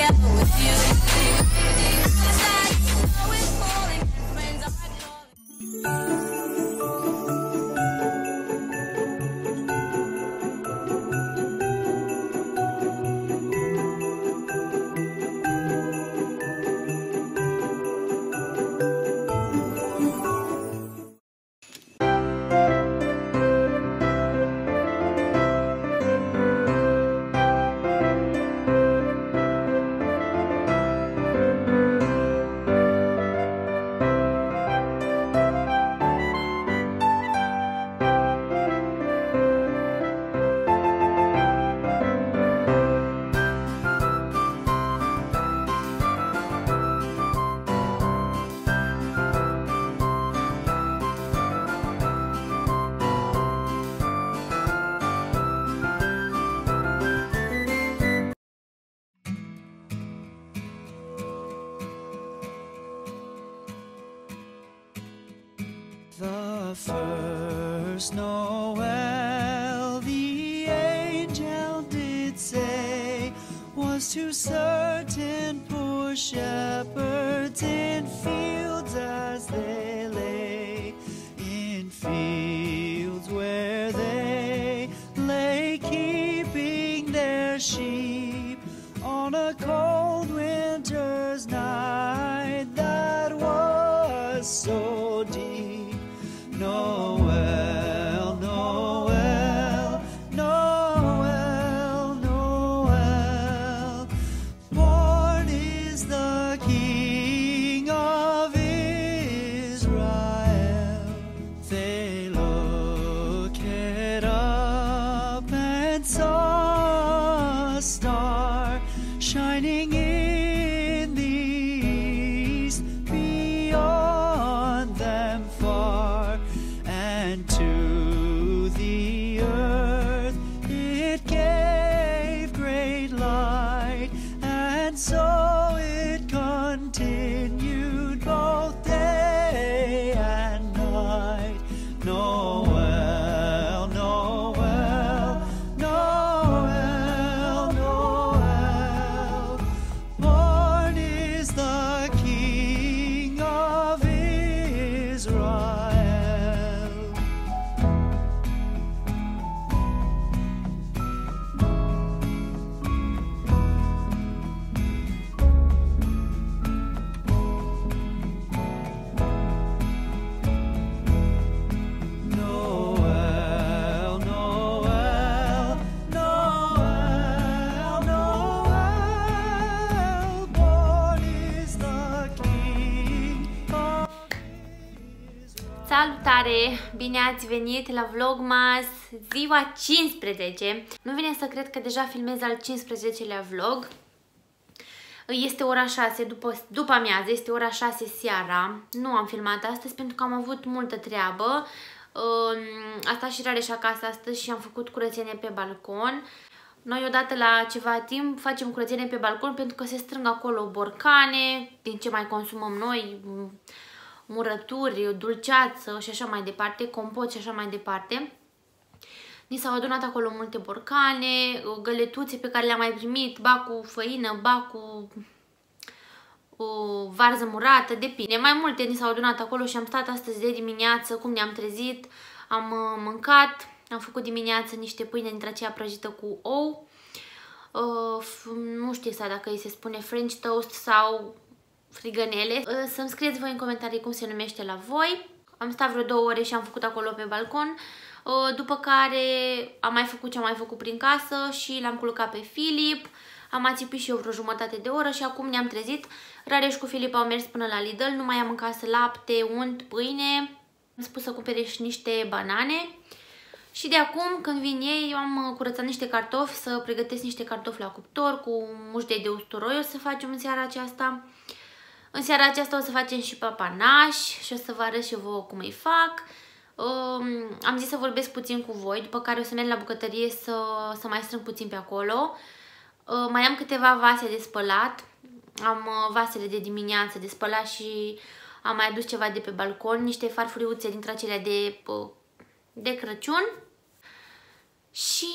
together with you. The first Noel, the angel did say, was to certain poor shepherds in fields as they Salutare! Bine ați venit la Vlogmas ziua 15. Nu vine să cred că deja filmez al 15-lea vlog. Este ora 6 după, după amiază, este ora 6 seara. Nu am filmat astăzi pentru că am avut multă treabă. Um, Asta și rareș și acasă astăzi și am făcut curățenie pe balcon. Noi odată la ceva timp facem curățenie pe balcon pentru că se strâng acolo borcane, din ce mai consumăm noi, murături, dulceață și așa mai departe, compot și așa mai departe. Ni s-au adunat acolo multe borcane, găletuțe pe care le-am mai primit, ba cu făină, ba cu o varză murată, depinde. Mai multe ni s-au adunat acolo și am stat astăzi de dimineață, cum ne-am trezit, am uh, mâncat, am făcut dimineață niște pâine dintre aceea prăjită cu ou. Uh, nu știu exact dacă îi se spune French toast sau frigănele. Uh, Să-mi scrieți voi în comentarii cum se numește la voi. Am stat vreo două ore și am făcut acolo pe balcon. Uh, După care am mai făcut ce am mai făcut prin casă și l-am culcat pe Filip. Am ațipit și eu vreo jumătate de oră și acum ne-am trezit. Rareș cu Filip au mers până la Lidl, nu mai am în casă lapte, unt, pâine. Am spus să cumpere și niște banane. Și de acum, când vin ei, eu am uh, curățat niște cartofi, să pregătesc niște cartofi la cuptor cu muștei de usturoi, o să facem în seara aceasta. În seara aceasta o să facem și papanași și o să vă arăt și eu vouă cum îi fac. Um, am zis să vorbesc puțin cu voi, după care o să merg la bucătărie să, să mai strâng puțin pe acolo. Uh, mai am câteva vase de spălat. Am uh, vasele de dimineață de spălat și am mai adus ceva de pe balcon, niște farfuriuțe dintre acelea de, uh, de Crăciun. Și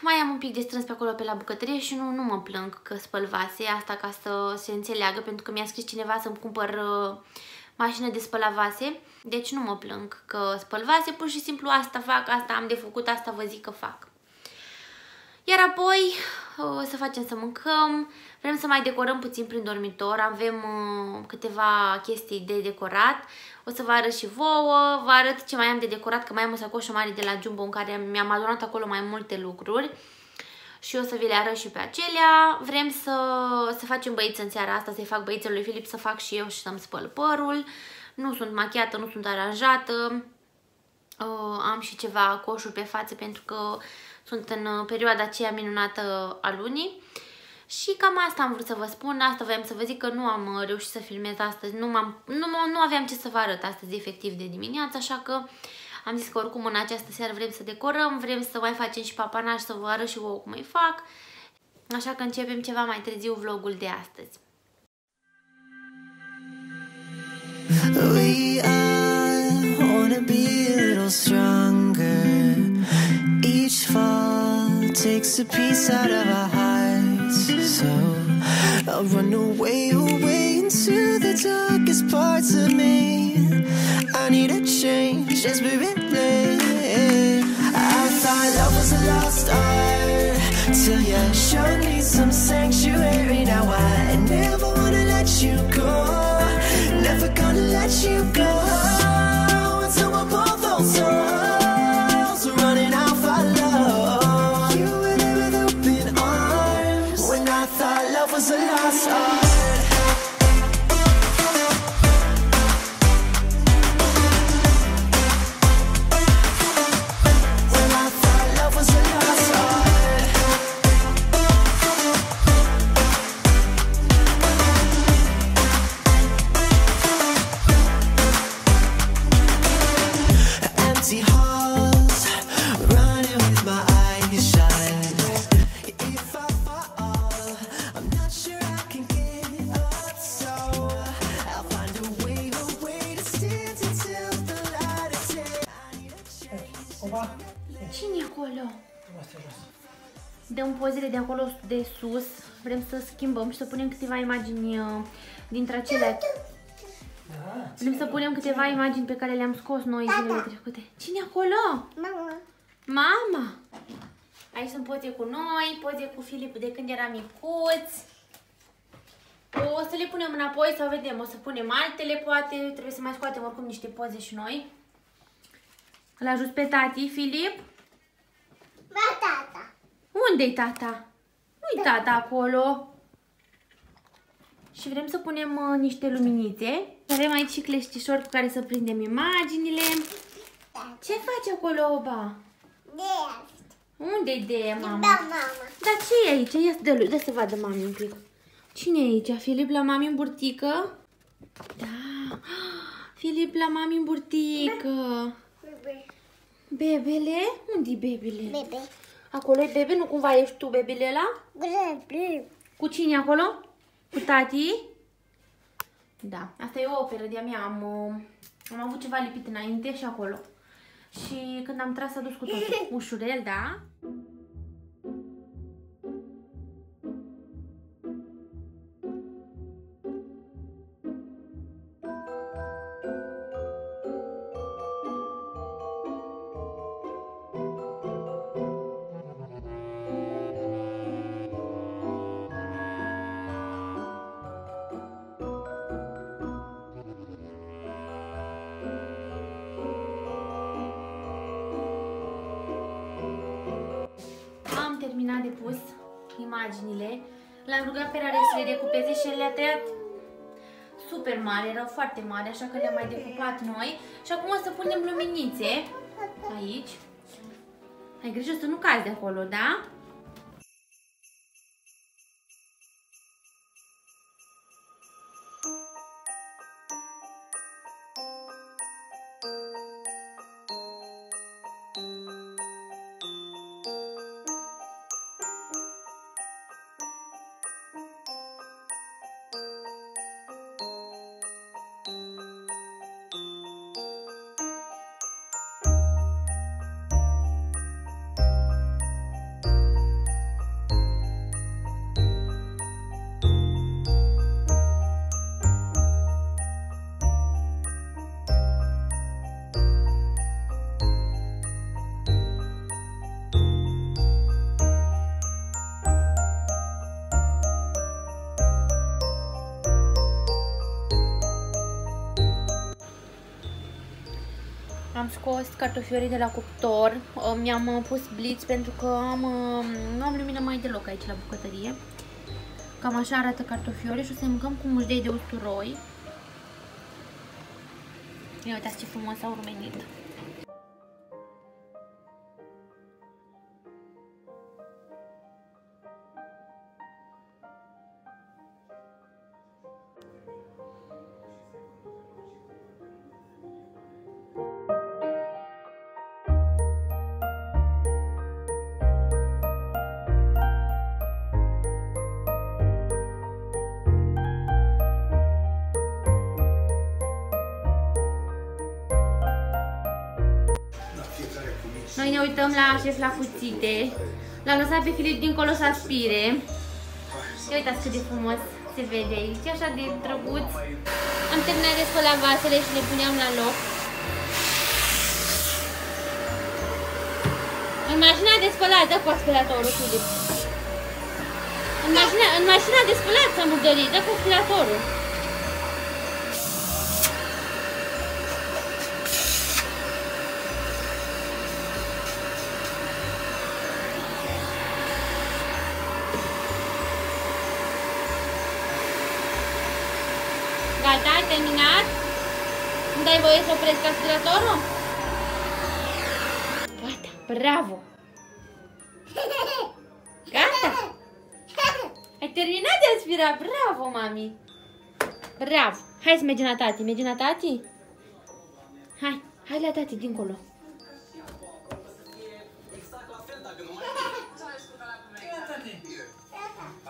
mai am un pic de strâns pe acolo pe la bucătărie și nu, nu mă plâng că spăl vase, asta ca să se înțeleagă, pentru că mi-a scris cineva să-mi cumpăr uh, mașină de spălat vase, deci nu mă plâng că spăl vase, pur și simplu asta fac, asta am de făcut, asta vă zic că fac. Iar apoi o să facem să mâncăm, vrem să mai decorăm puțin prin dormitor, avem uh, câteva chestii de decorat, o să vă arăt și vouă, vă arăt ce mai am de decorat, că mai am o sacoșă mare de la Jumbo în care mi-am adunat acolo mai multe lucruri și o să vi le arăt și pe acelea. Vrem să, să facem băiță în seara asta, să-i fac băițele lui Filip, să fac și eu și să-mi spăl părul. Nu sunt machiată, nu sunt aranjată. Uh, am și ceva coșuri pe față pentru că sunt în uh, perioada aceea minunată a lunii. Și cam asta am vrut să vă spun, asta voiam să vă zic că nu am uh, reușit să filmez astăzi, nu, am nu, nu aveam ce să vă arăt astăzi efectiv de dimineață, așa că am zis că oricum în această seară vrem să decorăm, vrem să mai facem și papanaș, să vă arăt și vouă cum îi fac, așa că începem ceva mai târziu vlogul de astăzi. We all wanna be a little stronger. Each fall takes a piece out of our hearts. So I'll run away, away into the darkest parts of me. I need a change desperately. I thought love was a lost art till you showed me some sanctuary. Now I never wanna let you go. Never gonna let you go sus, vrem să schimbăm și să punem câteva imagini uh, dintre acelea. Da, Vrem să punem câteva imagini pe care le-am scos noi zilele trecute. Cine e acolo? Mama, Mama! Aici sunt poze cu noi, poze cu Filip de când era micuț. O să le punem înapoi sau vedem, o să punem altele, poate trebuie să mai scoatem oricum niște poze și noi. Îl ajut pe tati, Filip? ba tata. Unde-i tata? Nu-i tata acolo. Și vrem să punem uh, niște luminițe. Avem aici și cleștișori cu care să prindem imaginile. Ce faci acolo, Oba? De asta. Unde-i de, mama? Da, mama. Dar ce e aici? Ia să dă, dă să vadă mami un pic. Cine e aici? Filip la mami în burtică? Da. Filip la mami în burtică. Bebe. Bebele? Unde-i bebele? Bebe. Acolo e bebe? Nu cumva ești tu bebele ăla? Bebe. Cu cine acolo? Cu tati? Da, asta e o operă de-a mea. Am, uh, am avut ceva lipit înainte și acolo. Și când am tras a dus cu totul. Ușurel, da? Imaginile. L-am rugat pe Rareș să le decupeze și le-a tăiat super mari, erau foarte mari, așa că le-am mai decupat noi. Și acum o să punem luminițe aici. Ai grijă să nu cazi de acolo, da? Am scos cartofiorii de la cuptor, uh, mi-am uh, pus blitz pentru că am, uh, nu am lumină mai deloc aici la bucătărie. Cam așa arată cartofiorii și o să mâncăm cu mușdei de usturoi. Ia uitați ce frumos au rumenit. Noi ne uităm la șef la cuțite. L-am lăsat pe Filip dincolo să aspire. Ia uitați cât de frumos se vede aici, așa de drăguț. Am terminat de spălat vasele și le puneam la loc. În mașina de spălat, dă cu aspiratorul, Filip. În mașina, în mașina de spălat s-a murdărit, dă cu aspiratorul. Gata, ai terminat? Îmi dai voie să opresc aspiratorul? Gata, bravo! Gata! Ai terminat de aspirat, bravo, mami! Bravo! Hai să mergem la tati, mergem la tati? Hai, hai la tati, dincolo.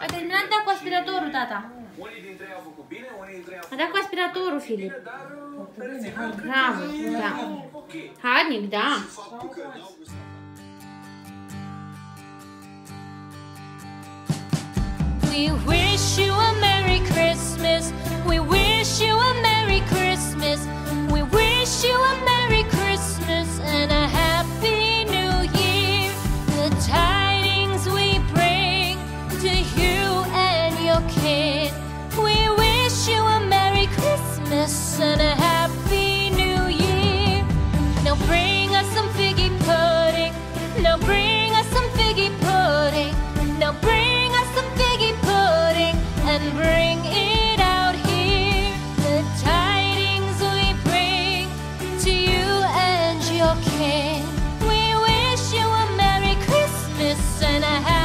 A terminat da cu aspiratorul, tata. Unii dintre ei au făcut bine, unii dintre ei au A dat cu aspiratorul, Filip. făcut dar uh, reținut. Bravo, da. Ok. Harnic, da. We wish you a Merry Christmas. We wish you a Merry Christmas. We wish you a Merry Christmas and a Happy New Year. Now bring us some figgy pudding. Now bring us some figgy pudding. Now bring us some figgy pudding and bring it out here. The tidings we bring to you and your king. We wish you a Merry Christmas and a Happy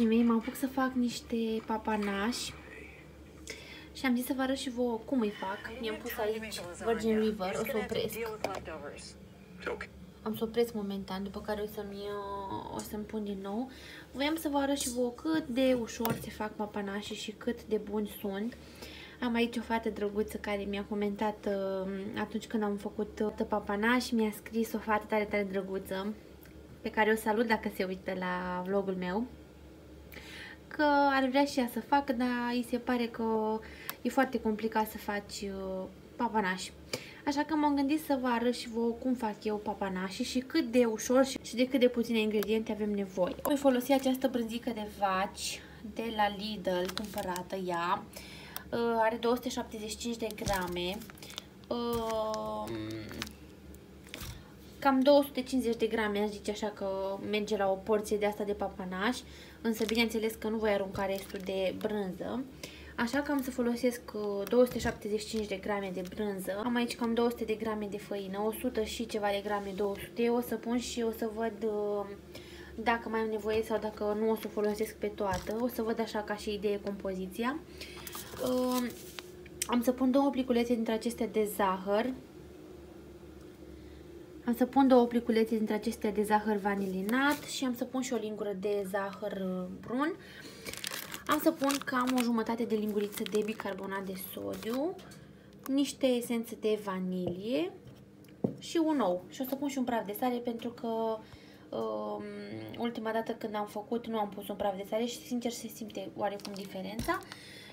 Dragii mei, mă apuc să fac niște papanași și am zis să vă arăt și vouă cum îi fac. Mi-am pus aici Virgin River, o să opresc. Am să opresc momentan, după care o să-mi o să-mi pun din nou. Voiam să vă arăt și vouă cât de ușor se fac papanașii și cât de buni sunt. Am aici o fată drăguță care mi-a comentat uh, atunci când am făcut uh, papanași, mi-a scris o fată tare, tare drăguță, pe care o salut dacă se uită la vlogul meu. Că ar vrea și ea să facă, dar îi se pare că e foarte complicat să faci uh, papanași. Așa că m-am gândit să vă arăt și vouă cum fac eu papanașii și cât de ușor și de cât de puține ingrediente avem nevoie. Voi folosi această brânzică de vaci de la Lidl, cumpărată ea. Uh, are 275 de grame. Uh, cam 250 de grame, aș zice așa că merge la o porție de asta de papanaș, însă bineînțeles că nu voi arunca restul de brânză. Așa că am să folosesc 275 de grame de brânză, am aici cam 200 de grame de făină, 100 și ceva de grame 200, o să pun și o să văd uh, dacă mai am nevoie sau dacă nu o să folosesc pe toată, o să văd așa ca și idee compoziția. Uh, am să pun două pliculețe dintre acestea de zahăr, am să pun două pliculețe dintre acestea de zahăr vanilinat și am să pun și o lingură de zahăr uh, brun. Am să pun cam o jumătate de linguriță de bicarbonat de sodiu, niște esențe de vanilie și un ou. Și o să pun și un praf de sare pentru că um, ultima dată când am făcut nu am pus un praf de sare și sincer se simte oarecum diferența.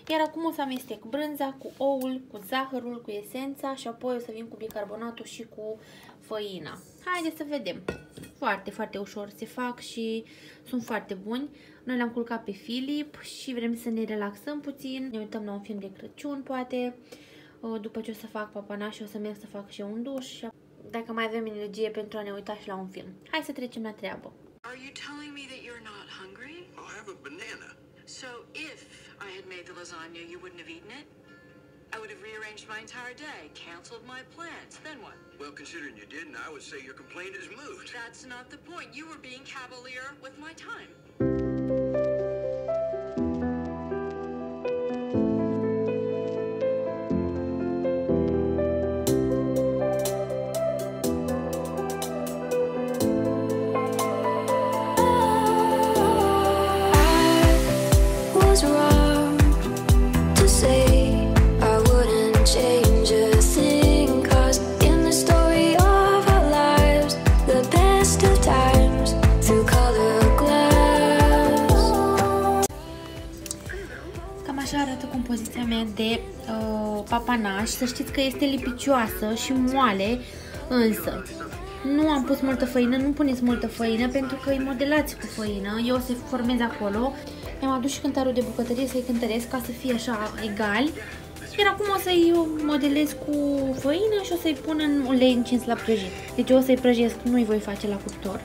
Iar acum o să amestec brânza cu oul, cu zahărul, cu esența și apoi o să vin cu bicarbonatul și cu făina. Haideți să vedem. Foarte, foarte ușor se fac și sunt foarte buni. Noi le-am culcat pe Filip și vrem să ne relaxăm puțin. Ne uităm la un film de Crăciun, poate. După ce o să fac papanaș, o să merg să fac și un duș. Și dacă mai avem energie pentru a ne uita și la un film. Hai să trecem la treabă. Are you telling me that you're not hungry? I'll have a banana. So if I had made the lasagna, you wouldn't have eaten it? I would have rearranged my entire day, canceled my plans. Then what? Well, considering you didn't, I would say your complaint is moot. That's not the point. You were being cavalier with my time. Papanaș. Să știți că este lipicioasă și moale, însă nu am pus multă făină, nu puneți multă făină pentru că îi modelați cu făină. Eu o să formez acolo. Mi-am adus și cântarul de bucătărie să-i cântăresc ca să fie așa egali. Iar acum o să-i modelez cu făină și o să-i pun în ulei încins la prăjit. Deci eu o să-i prăjesc, nu-i voi face la cuptor.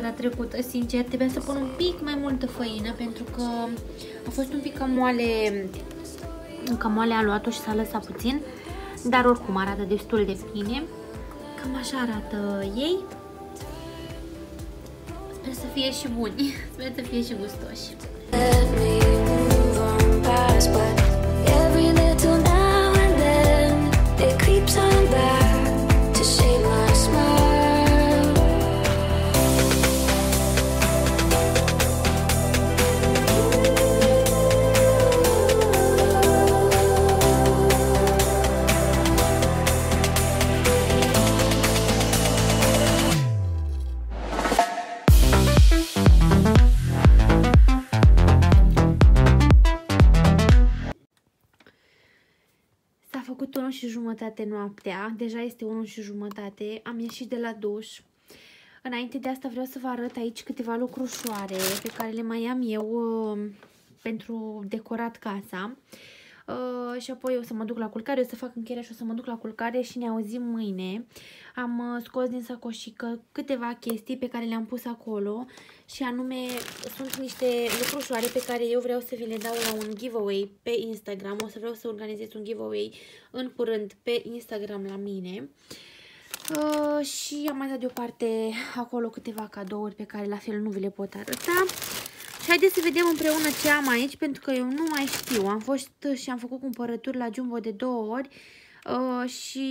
Data trecută, sincer, trebuia să pun un pic mai multă făină pentru că a fost un pic cam moale, cam moale a luat-o și s-a lăsat puțin, dar oricum arată destul de bine. Cam așa arată ei. Sper să fie și buni, sper să fie și gustoși. Let me move on past, but jumătate noaptea, deja este 1 și jumătate, am ieșit de la duș. Înainte de asta vreau să vă arăt aici câteva lucrușoare pe care le mai am eu uh, pentru decorat casa. Uh, și apoi o să mă duc la culcare, o să fac încheierea și o să mă duc la culcare și ne auzim mâine. Am uh, scos din sacoșică câteva chestii pe care le-am pus acolo și anume sunt niște lucrușoare pe care eu vreau să vi le dau la un giveaway pe Instagram. O să vreau să organizez un giveaway în curând pe Instagram la mine. Uh, și am mai dat deoparte acolo câteva cadouri pe care la fel nu vi le pot arăta. Și haideți să vedem împreună ce am aici, pentru că eu nu mai știu. Am fost și am făcut cumpărături la Jumbo de două ori uh, și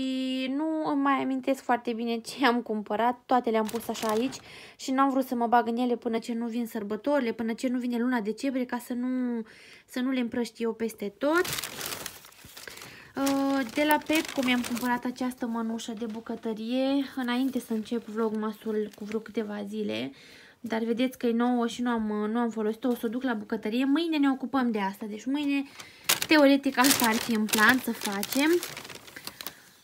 nu îmi mai amintesc foarte bine ce am cumpărat. Toate le-am pus așa aici și n-am vrut să mă bag în ele până ce nu vin sărbătorile, până ce nu vine luna decembrie, ca să nu, să nu le împrăști eu peste tot. Uh, De la Pepco mi-am cumpărat această mănușă de bucătărie înainte să încep vlogmasul cu vreo câteva zile. Dar vedeți că e nouă și nu am, nu am folosit-o, o să o duc la bucătărie. Mâine ne ocupăm de asta, deci mâine teoretic asta ar fi în plan să facem.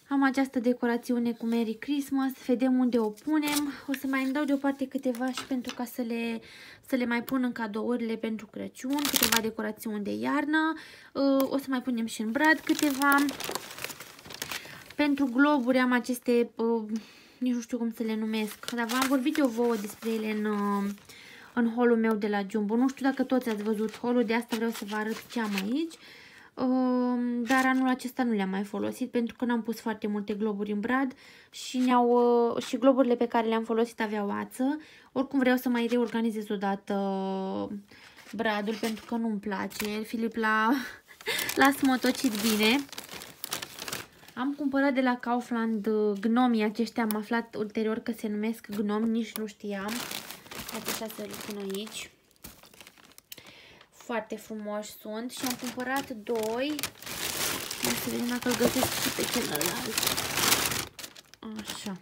Am această decorațiune cu Merry Christmas, vedem unde o punem. O să mai îmi dau deoparte câteva și pentru ca să le, să le mai pun în cadourile pentru Crăciun, câteva decorațiuni de iarnă. Uh, O să mai punem și în brad câteva. Pentru globuri am aceste, uh, nici nu știu cum să le numesc, dar v-am vorbit eu vouă despre ele în, uh, în holul meu de la Jumbo. Nu știu dacă toți ați văzut holul, de asta vreau să vă arăt ce am aici. Uh, dar anul acesta nu le-am mai folosit pentru că n-am pus foarte multe globuri în brad și, ne-au, uh, și globurile pe care le-am folosit aveau ață. Oricum vreau să mai reorganizez odată bradul pentru că nu-mi place. Filip l-a, l-a smotocit bine. Am cumpărat de la Kaufland uh, gnomii aceștia, am aflat ulterior că se numesc gnomi, nici nu știam. Uite așa să le pun aici. Foarte frumoși sunt și am cumpărat doi. Hai să vedem dacă îl găsesc și pe celălalt. Așa.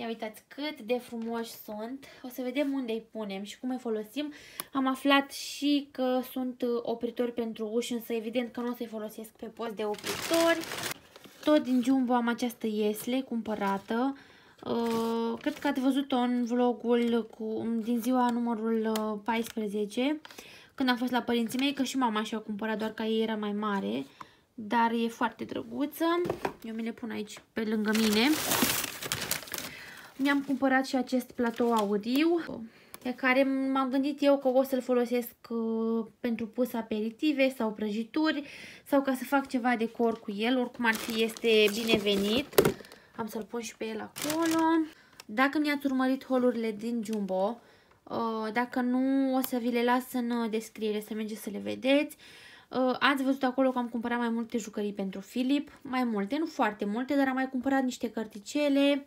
Ia uitați cât de frumoși sunt. O să vedem unde îi punem și cum îi folosim. Am aflat și că sunt uh, opritori pentru uși, însă evident că nu o să-i folosesc pe post de opritori. Tot din Jumbo am această iesle cumpărată. Uh, cred că ați văzut-o în vlogul cu, din ziua numărul uh, 14, când am fost la părinții mei, că și mama și-a cumpărat, doar că ei era mai mare. Dar e foarte drăguță. Eu mi le pun aici pe lângă mine. Mi-am cumpărat și acest platou audiu pe care m-am gândit eu că o să-l folosesc uh, pentru pus aperitive sau prăjituri sau ca să fac ceva decor cu el. Oricum ar fi, este binevenit. Am să-l pun și pe el acolo. Dacă mi-ați urmărit holurile din Jumbo, uh, dacă nu, o să vi le las în descriere să mergeți să le vedeți. Uh, ați văzut acolo că am cumpărat mai multe jucării pentru Filip, mai multe, nu foarte multe, dar am mai cumpărat niște cărticele,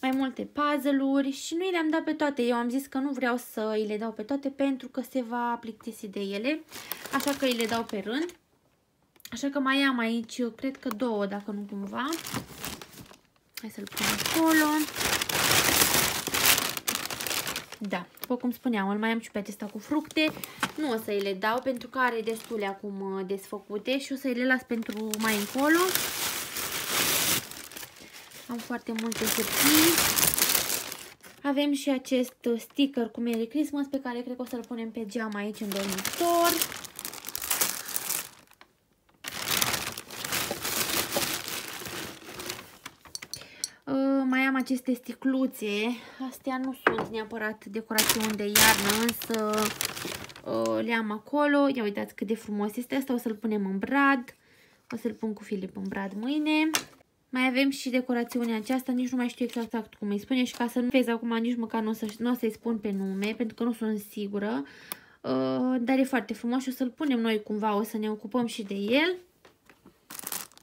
mai multe puzzle-uri și nu le-am dat pe toate. Eu am zis că nu vreau să îi le dau pe toate pentru că se va plictisi de ele, așa că îi le dau pe rând. Așa că mai am aici, cred că două, dacă nu cumva. Hai să-l pun acolo. Da, după cum spuneam, îl mai am și pe acesta cu fructe. Nu o să îi le dau pentru că are destule acum uh, desfăcute și o să îi le las pentru mai încolo. Am foarte multe hârtii. Avem și acest uh, sticker cu Merry Christmas pe care cred că o să-l punem pe geam aici în dormitor. Aceste sticluțe. Astea nu sunt neapărat decorațiuni de iarnă, însă uh, le am acolo. Ia uitați cât de frumos este asta. O să-l punem în brad. O să-l pun cu Filip în brad mâine. Mai avem și decorațiunea aceasta, nici nu mai știu exact, exact cum îi spune și ca să nu vezi acum nici măcar nu o, să, nu o să-i spun pe nume, pentru că nu sunt sigură. Uh, dar e foarte frumos și o să-l punem noi cumva, o să ne ocupăm și de el.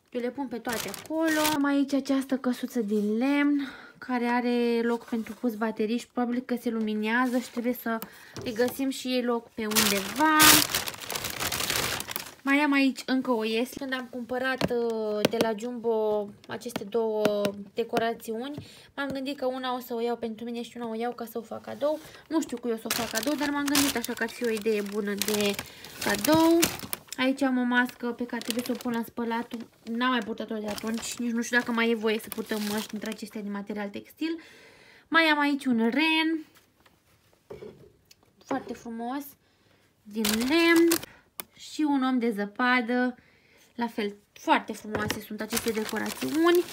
Eu le pun pe toate acolo. Am aici această căsuță din lemn care are loc pentru pus baterii și probabil că se luminează și trebuie să îi găsim și ei loc pe undeva. Mai am aici încă o ies. Când am cumpărat uh, de la Jumbo aceste două decorațiuni, m-am gândit că una o să o iau pentru mine și una o iau ca să o fac cadou. Nu știu cu eu să o fac cadou, dar m-am gândit așa că ar fi o idee bună de cadou. Aici am o mască pe care trebuie să o pun la spălat. N-am mai purtat-o de atunci, nici nu știu dacă mai e voie să purtăm măști dintre acestea din material textil. Mai am aici un ren. Foarte frumos. Din lemn. Și un om de zăpadă. La fel, foarte frumoase sunt aceste decorațiuni.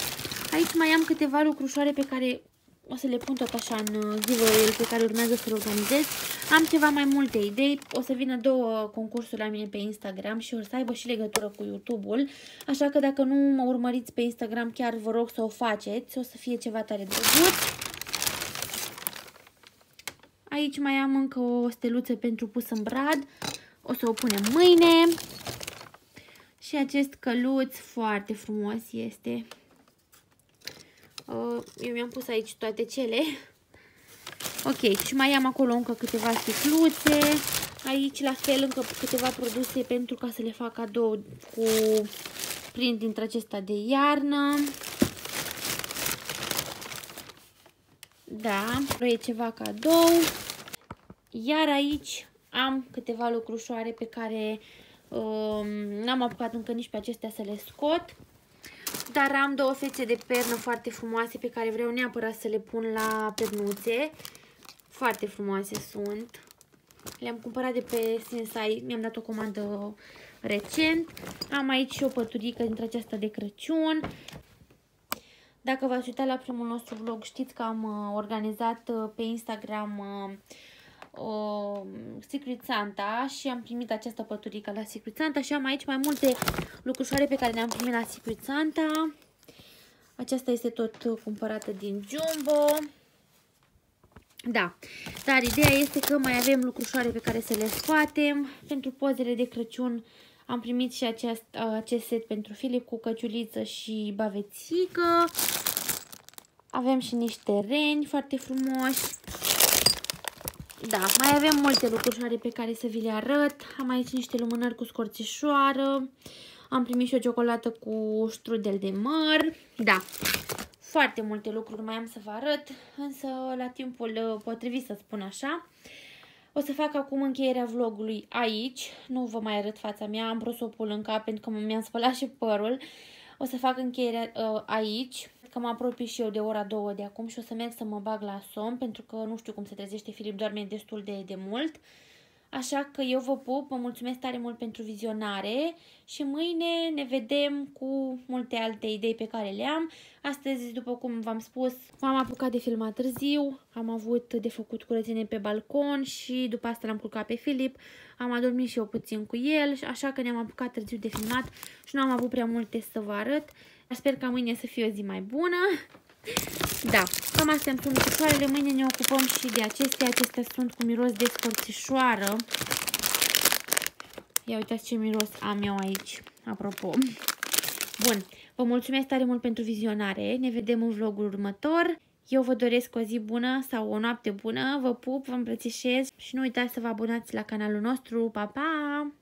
Aici mai am câteva lucrușoare pe care o să le pun tot așa în giveaway pe care urmează să-l organizez. Am ceva mai multe idei, o să vină două concursuri la mine pe Instagram și o să aibă și legătură cu YouTube-ul, așa că dacă nu mă urmăriți pe Instagram, chiar vă rog să o faceți, o să fie ceva tare drăguț. Aici mai am încă o steluță pentru pus în brad, o să o punem mâine. Și acest căluț foarte frumos este. Uh, eu mi-am pus aici toate cele. Ok, și mai am acolo încă câteva sticluțe. Aici la fel încă câteva produse pentru ca să le fac cadou cu print dintre acesta de iarnă. Da, e ceva cadou. Iar aici am câteva lucrușoare pe care um, n-am apucat încă nici pe acestea să le scot. Dar am două fețe de pernă foarte frumoase pe care vreau neapărat să le pun la pernuțe. Foarte frumoase sunt. Le-am cumpărat de pe Sensai, mi-am dat o comandă recent. Am aici și o păturică dintre aceasta de Crăciun. Dacă v-ați uitat la primul nostru vlog, știți că am uh, organizat uh, pe Instagram uh, Secret Santa și am primit această păturică la Secret Santa și am aici mai multe lucrușoare pe care le-am primit la Secret Santa. Aceasta este tot cumpărată din Jumbo. Da, dar ideea este că mai avem lucrușoare pe care să le scoatem. Pentru pozele de Crăciun am primit și acest, acest set pentru Filip cu căciuliță și bavețică. Avem și niște reni foarte frumoși. Da, mai avem multe lucruri pe care să vi le arăt. Am aici niște lumânări cu scorțișoară. Am primit și o ciocolată cu strudel de măr. Da, foarte multe lucruri mai am să vă arăt, însă la timpul uh, potrivit să spun așa. O să fac acum încheierea vlogului aici. Nu vă mai arăt fața mea, am prosopul în cap pentru că mi-am spălat și părul. O să fac încheierea uh, aici că mă apropii și eu de ora 2 de acum și o să merg să mă bag la somn pentru că nu știu cum se trezește Filip, doarme destul de, de mult. Așa că eu vă pup, vă mulțumesc tare mult pentru vizionare și mâine ne vedem cu multe alte idei pe care le am. Astăzi, după cum v-am spus, m-am apucat de filmat târziu, am avut de făcut curățenie pe balcon și după asta l-am culcat pe Filip, am adormit și eu puțin cu el, așa că ne-am apucat târziu de filmat și nu am avut prea multe să vă arăt. Sper ca mâine să fie o zi mai bună. Da, cam astea îmi sunt miticoarele. Mâine ne ocupăm și de acestea. Acestea sunt cu miros de scorțișoară. Ia uitați ce miros am eu aici, apropo. Bun, vă mulțumesc tare mult pentru vizionare. Ne vedem în vlogul următor. Eu vă doresc o zi bună sau o noapte bună. Vă pup, vă îmbrățișez și nu uitați să vă abonați la canalul nostru. Pa, pa!